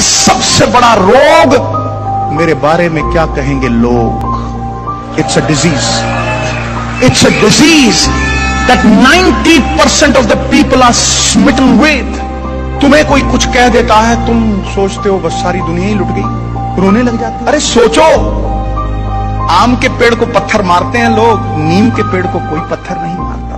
में सबसे बड़ा रोग। मेरे बारे में क्या कहेंगे लोग? It's a disease it's a disease that 90 percent of the people are smitten with तुम्हें कोई कुछ कह देता है, तुम सोचते हो बस सारी दुनिया ही लुट गई। रोने लग जाती अरे सोचो! आम के पेड़ को पत्थर मारते हैं लोग, नीम के पेड़ को कोई पत्थर नहीं मारता।